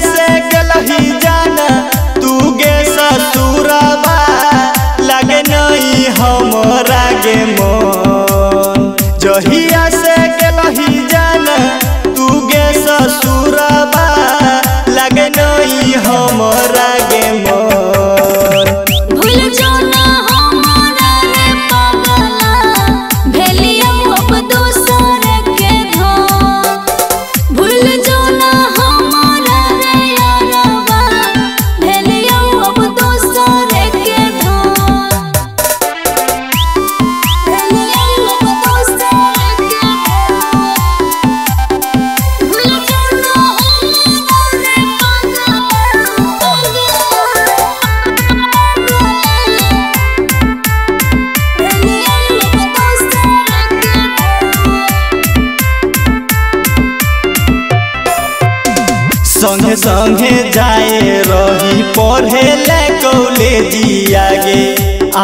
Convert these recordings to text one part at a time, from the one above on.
से गलही जाना, तू गे ससुरवा लगे नहीं हमरा गे मन। जहिया से गलही जाना, तू गे ससुरबा संगे संगे जाए रही पढ़े ले कॉलेजिया गे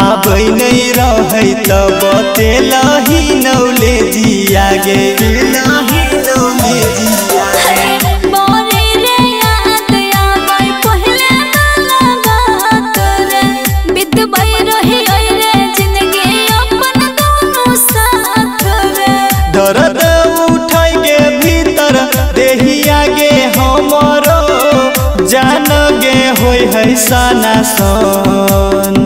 आब नहीं रहे तब नौले नौलेजिया गे नौले होय है सना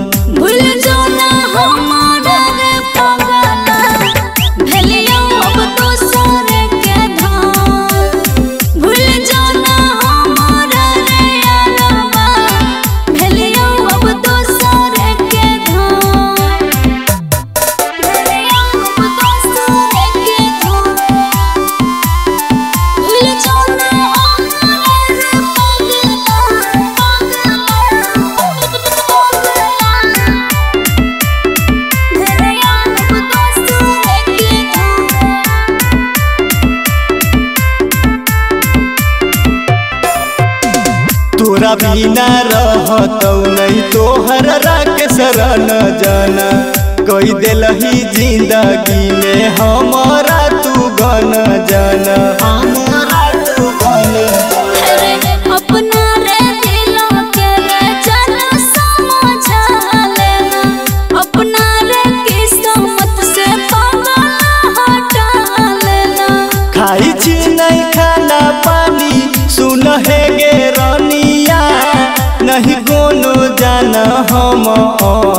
तोरा बिना रहतौ नहीं तोहर राख शरण जाना। कई दिलही ज़िंदगी में हमारा तू गन जाना। हमारा तू गन अपना रे दिलों के रे जाना समझा लेना अपना रे किस्मत से पावा हटा लेना खाई छी नहीं खाना पानी सुन हे गे नहीं कोनो जाना हम।